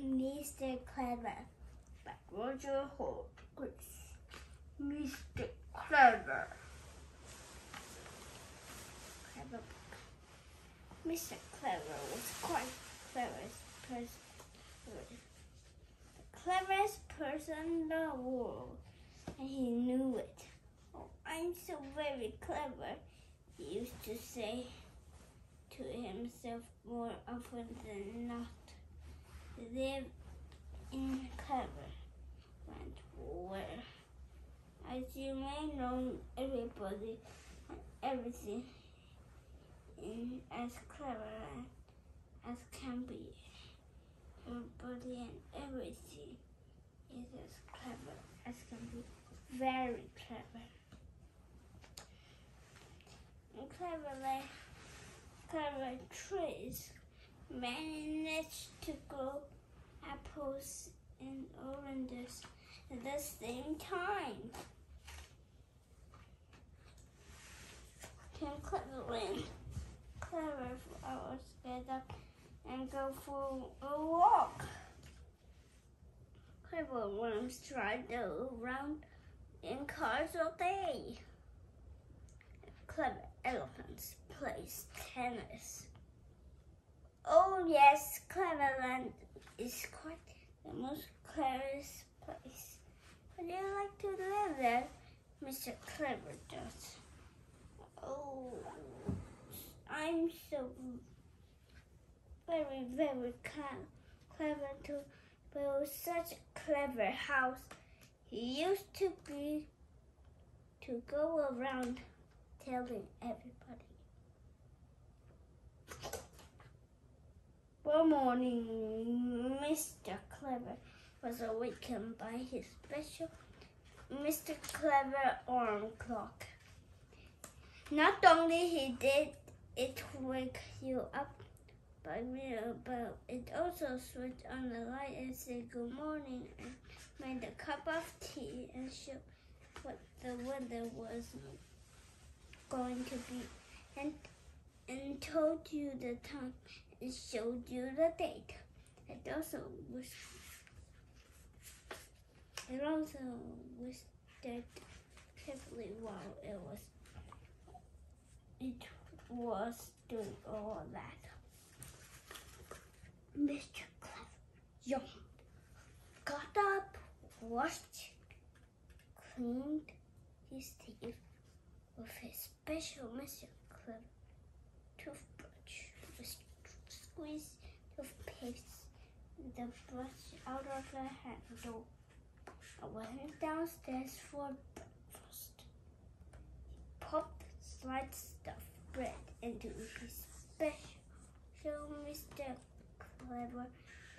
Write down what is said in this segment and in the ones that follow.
Mr. Clever by Roger Horse. Mr. Clever. Clever. Mr. Clever was quite cleverest person. The cleverest person in the world, and he knew it. Oh, I'm so very clever, he used to say to himself more often than not. Live in clever went where. As you may know, everybody and everything in as clever as can be. Everybody and everything is as clever as can be. Very clever. And cleverly, clever trees manage to grow apples and oranges at the same time. Can cleverly, clever flowers get up and go for a walk? Clever worms try to around in cars all day. Clever elephants plays tennis. Oh yes, Cleverland is quite the most cleverest place. Would you like to live there? Mr. Clever does. Oh, I'm so very, very clever to build such a clever house. He used to be to go around telling everybody. One morning, Mr. Clever was awakened by his special Mr. Clever alarm clock. Not only he did it wake you up by real but it also switched on the light and said good morning and made a cup of tea and showed what the weather was going to be and and told you the time and showed you the date. It also was it also whispered carefully while it was it was doing all that. Mr. Clever yawned, got up, washed, cleaned his teeth with his special Mr. Clever toothbrush, squeeze toothpaste the brush out of the handle. I went downstairs for breakfast. He popped stuffed bread into his special Mr. Clever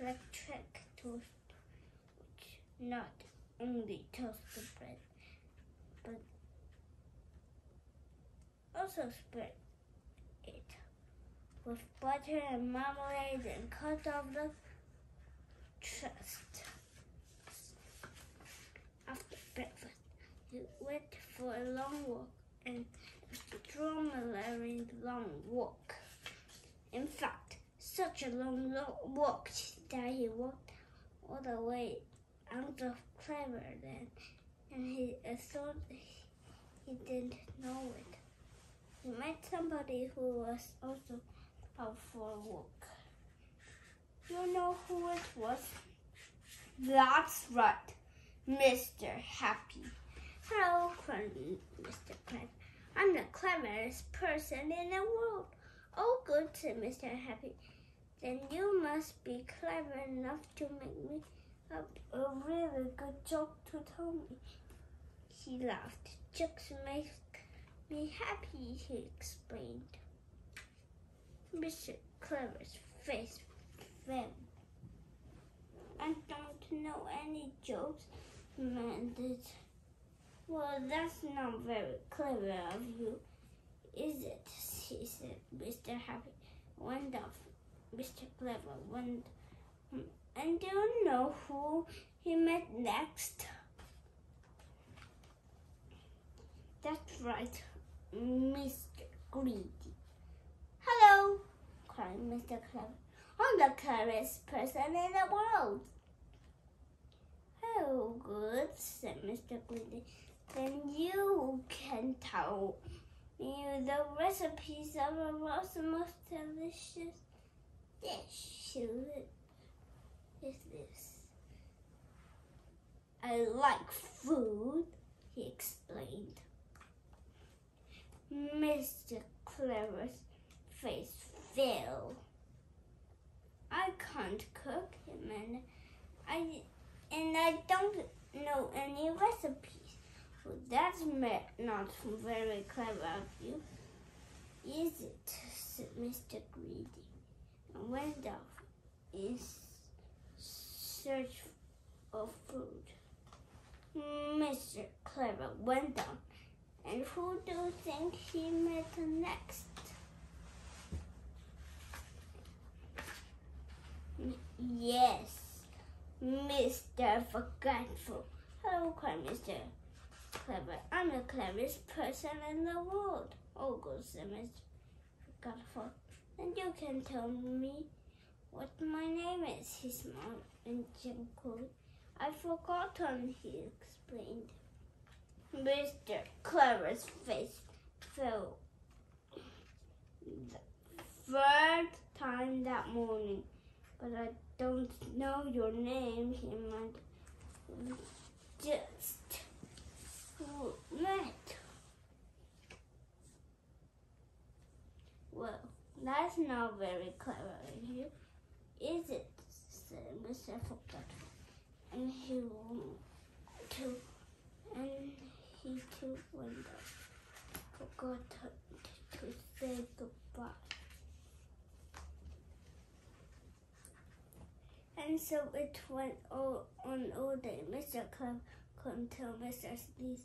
electric toaster, which not only toasts the bread, but also spread it with butter and marmalade and cut off the crust. After breakfast, he went for a long walk and extraordinarily long walk. In fact, such a long, long walk that he walked all the way out of Cleverland, and he uh, thought he didn't know it. He met somebody who was also out for a walk. You know who it was? That's right, Mr. Happy. Hello, Mr. Clever. I'm the cleverest person in the world. Oh, good, said Mr. Happy. Then you must be clever enough to make me a, a really good joke to tell me. He laughed. Jokes make me happy, he explained. Mr. Clever's face fell. I don't know any jokes, demanded. Well, that's not very clever of you, is it? He said. Mr. Happy went off. Mr. Clever went. And do you know who he met next? That's right, Mr. Greedy. Hello, cried Mr. Clever. I'm the cleverest person in the world. Oh, good, said Mr. Greedy. Then you can tell me the recipes of the world's most delicious dish. Is this? I like food, he explained. Mr. Clever's face fell. I can't cook him and I and I don't know any recipes. Well, that's not very clever of you, is it? said Mr. Greedy and went off in search of food. Mr. Clever went on, and who do you think he met next? Yes, Mr. Forgetful. Hello, Mr. Clever. I'm the cleverest person in the world. Oh, goes Mr. Forgetful. And you can tell me what my name is, he smiled and jingled. I've forgotten, he explained. Mr. Clever's face fell the third time that morning. But I don't know your name, he might just met. Well, that's not very clever of you, is it? said Mr. Forgetful. And he too, and he too went. Forgot to, to say goodbye. And so it went all, on all day. Mr. Clem couldn't tell Mr. Sneeze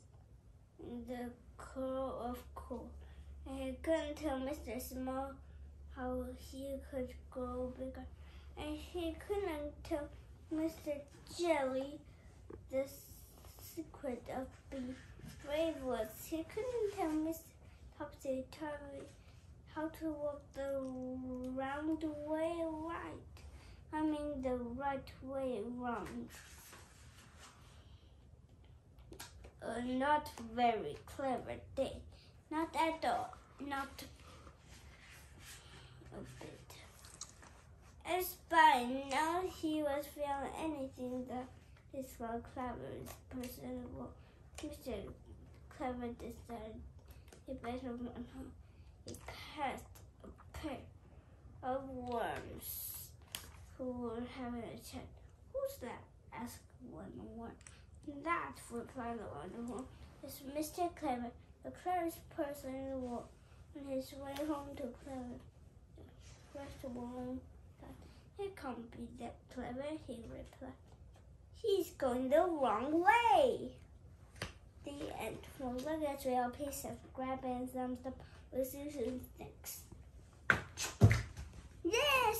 the curl of coal. And he couldn't tell Mr. Small how he could grow bigger. And he couldn't tell Mr. Jelly the secret of being brave was. He couldn't tell Mr. Topsy Turvy how to walk the round way right. I mean the right way around. Uh, not very clever day. Not at all. Not a bit. As by now he was feeling anything that is for clever person. Mr. Clever decided he better run home. He cast a pair of worms who were having a chat. Who's that? asked one one. That, replied the one, is Mr. Clever, the cleverest person in the world. On his way home to Clever, the restaurant said, He can't be that clever, he replied. He's going the wrong way. The end. For look at real please subscribe and thumbs up. We'll you soon. Thanks. Yes!